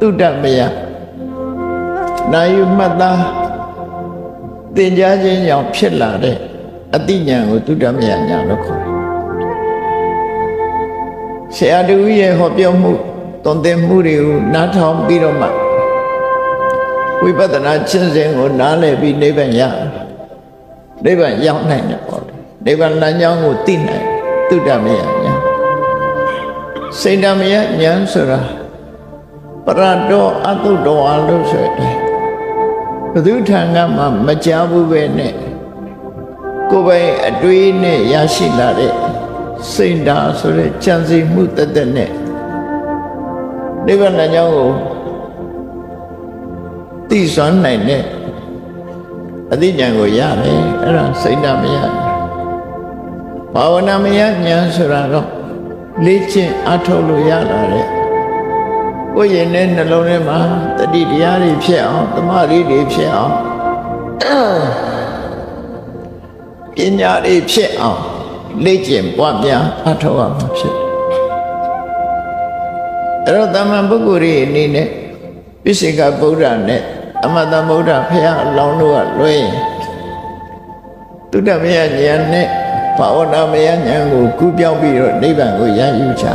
တုဒ္ဒမယနာယုမှတ်သားသင်ကြားခြင်းကြောင့်ဖြစ်လာတဲ့အတိညာကိုတုဒ္ဒမယညာလို့ခေါ်တယ်ဆရာတူရဲ့ဟောပြောမှုသွန်သင်မှုတွေကိုနားထောင်ပြီးတော့မှဝိပဿနာကျင့်စဉ်ကိုနားလည်ပြီးနိဗ္ဗာန်ရနိဗ္ဗာန်ရောက်နိုင်တယ်ပေါ့လေနိဗ္ဗာန်လမ်းကြောင်းကိုသိနိုင်သုတ္တမယညာစိတ်တမယညာဆိုတာ ပရတောအတုတောအလို့ဆိုတဲ့ဘုသူထံကမှမကြားဘူးပဲနဲ့ကိုယ်ပိုင်အတွေးနဲ့ရရှိလာတဲ့စိတ်ဓာတ်ဆိုတဲ့ကြံစီမှုတသက်နဲ့နိဗ္ဗာန်လမ်းကြောင်းကိုသိစွမ်းနိုင်တဲ့အသိဉာဏ်ကိုရတယ်အဲ့ဒါစိတ်ဓာတ်မရဘာဝနာမရဉာဏ်ဆိုတာတော့လေ့ကျင့်အထောက်လို့ရလာတဲ့ ကိုယ်ရင်နဲ့နှလုံးထဲမှာတတိတရားတွေဖြစ်အောင်တမာရီတွေဖြစ်အောင်ပညာတွေဖြစ်အောင်လေ့ကျင့်ပွားများအထောက်ရမှာဖြစ်တယ်အဲ့တော့တမန်ပုဂ္ဂိုလ်တွေအနေနဲ့ပိစိကဗုဒ္ဓနဲ့အမတဗုဒ္ဓဖះအလောင်းတို့ကလွှဲရင်တုဒ္ဓမယဉာဏ်နဲ့ဘာဝနာမယဉာဏ်ကိုကူးပြောင်းပြီးတော့နိဗ္ဗာန်ကိုရယူချ